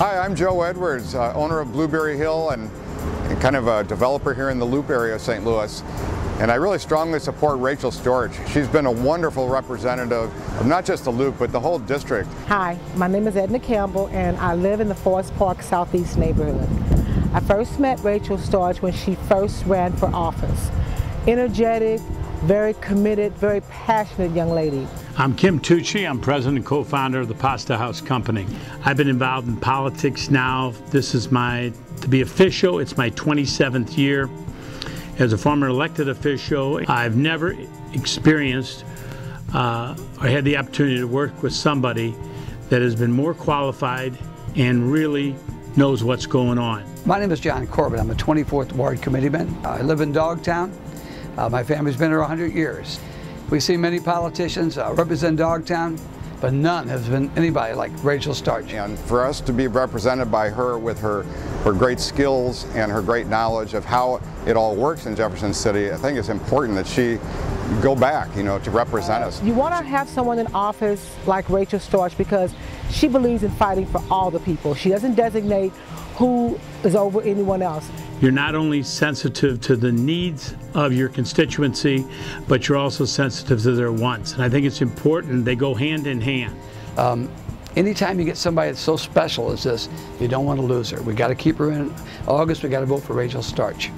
Hi, I'm Joe Edwards, uh, owner of Blueberry Hill and, and kind of a developer here in the Loop area of St. Louis. And I really strongly support Rachel Storch. She's been a wonderful representative of not just the Loop, but the whole district. Hi, my name is Edna Campbell and I live in the Forest Park Southeast neighborhood. I first met Rachel Storch when she first ran for office. Energetic, very committed, very passionate young lady. I'm Kim Tucci. I'm president and co-founder of the Pasta House Company. I've been involved in politics now. This is my, to be official, it's my 27th year. As a former elected official, I've never experienced uh, or had the opportunity to work with somebody that has been more qualified and really knows what's going on. My name is John Corbett. I'm a 24th Ward committeeman. I live in Dogtown. Uh, my family's been here 100 years. We see many politicians uh, represent Dogtown, but none has been anybody like Rachel Storch. And for us to be represented by her with her, her great skills and her great knowledge of how it all works in Jefferson City, I think it's important that she go back, you know, to represent us. You want to have someone in office like Rachel Storch because she believes in fighting for all the people. She doesn't designate who is over anyone else. You're not only sensitive to the needs of your constituency, but you're also sensitive to their wants. And I think it's important they go hand in hand. Um, anytime you get somebody that's so special as this, you don't want to lose her. We got to keep her in August. We got to vote for Rachel Storch.